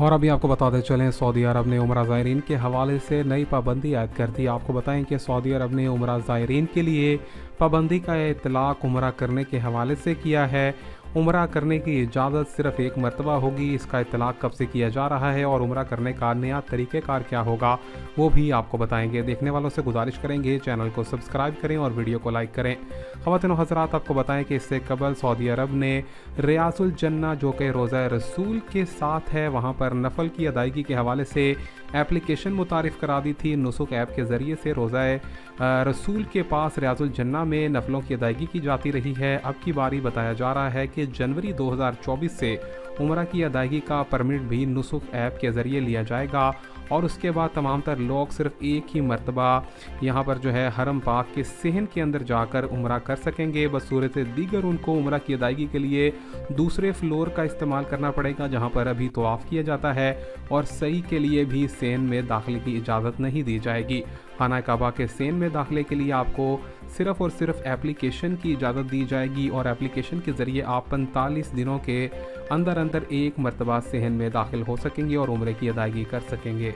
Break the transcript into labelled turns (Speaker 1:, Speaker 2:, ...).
Speaker 1: और अभी आपको बताते चलें, सऊदी अरब ने उम्र ज़ायरीन के हवाले से नई पाबंदी आयद कर दी। आपको बताएँ कि सऊदी अरब ने उम्र ज़ायरीन के लिए पाबंदी का इतलाक़ उम्र करने के हवाले से किया है। उम्र करने की इजाज़त सिर्फ़ एक मरतबा होगी, इसका इतलाक़ कब से किया जा रहा है और उम्र करने का नया तरीक़ेकार क्या होगा, वो भी आपको बताएँगे। देखने वालों से गुजारिश करेंगे, चैनल को सब्सक्राइब करें और वीडियो को लाइक करें। ख़वान हजरात, आपको बताएँ कि इससे कबल सऊदी अरब ने रियासुल जन्ना, जो कि रोज़ा रसूल के साथ है, वहाँ पर नफल की अदायगी के हवाले से एप्लीकेशन मुतारफ़ करा दी थी। नुसुक ऐप के ज़रिए से रोज़ा रसूल के पास रियाजुल जन्ना में नफलों की अदायगी की जाती रही है। अब की बारी बताया जा रहा है कि जनवरी 2024 से उम्र की अदायगी का परमिट भी नुसुख ऐप के ज़रिए लिया जाएगा और उसके बाद तमाम तर लोग सिर्फ़ एक ही मरतबा यहाँ पर जो है हरम पाक के सहन के अंदर जाकर उम्र कर सकेंगे। बस सूरत दीगर उनको उम्र की अदायगी के लिए दूसरे फ्लोर का इस्तेमाल करना पड़ेगा, जहाँ पर अभी तोाफ़ किया जाता है और सही के लिए भी सेन में दाखिले की इजाज़त नहीं दी जाएगी। खाना काबा के सेन में दाखिले के लिए आपको सिर्फ़ और सिर्फ़ एप्लीकेशन की इजाज़त दी जाएगी और एप्लीकेशन के ज़रिए आप पैंतालीस दिनों के अंदर अंदर एक मरतबा सहन में दाखिल हो सकेंगे और उम्र की अदायगी कर सकेंगे।